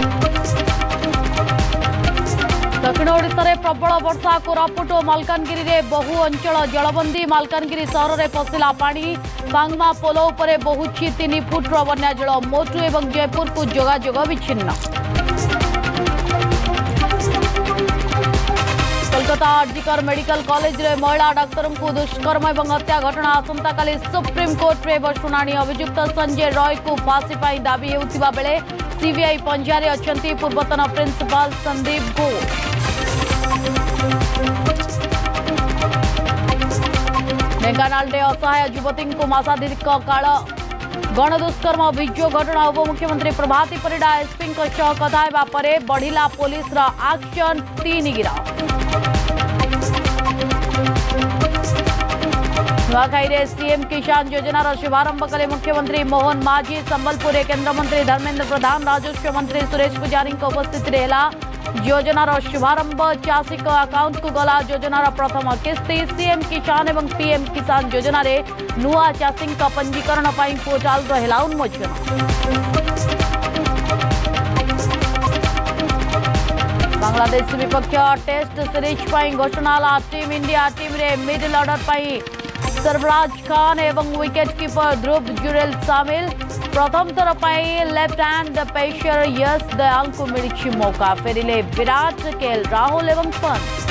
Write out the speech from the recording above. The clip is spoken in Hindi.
ଦକ୍ଷିଣ ଓଡ଼ିଶାରେ ପ୍ରବଳ ବର୍ଷା କୋରାପୁଟ ଓ ମାଲକାନଗିରିରେ ବହୁ ଅଞ୍ଚଳ ଜଳବନ୍ଦୀ ମାଲକାନଗିରି ସହରରେ ପଶିଲା ପାଣି ବାଙ୍ଗମା ପୋଲ ଉପରେ ବହୁଛି ତିନି ଫୁଟର ବନ୍ୟାଜଳ ମୋଟୁ ଏବଂ ଜୟପୁରକୁ ଯୋଗାଯୋଗ ବିଚ୍ଛିନ୍ନ आरजिकर मेडिकल कॉलेज रे महिला डाक्तर को दुष्कर्म और हत्या घटना आसंता सुप्रीम कोर्ट में शुणा अभुक्त संजय रॉय को फाँसी दावी होता बेले सीबीआई पंजा अच्छा पूर्वतन प्रिंसिपाल संदीप गो ढेकाने असहाय युवती मसाधिक काल गणदुष्कर्म विजु घटना उपमुख्यमंत्री प्रभाती पिडा एसपी कथा पर बढ़ला पुलिस आक्शन तीन गिरफ्त नुआखाई सीएम किसान योजनार शुभारंभ कले मुख्यमंत्री मोहन माझी संबलपुर केन्द्रमंत्री धर्मेन्द्र प्रधान राजस्व मंत्री सुरेश पूजारी उपस्थित रहा योजनार शुभारंभ चाषी आकाउंट को गला योजनार प्रथम किस्ती सीएम किसान और पीएम किसान योजन नुआ चाषी पंजीकरण पोर्टाल रहा उन्मोचन बांग्लादेश विपक्ष टेस्ट सीरीज घोषणा टीम इंडिया टीम रे मिड लर्डर पर सर्वराज खान एवं विकेट कीपर ध्रुव जुरेल सामिल प्रथम थर पर left hand pacer Yash Dayal को मिली मौका फेरिले विराट केल राहुल एवं पंत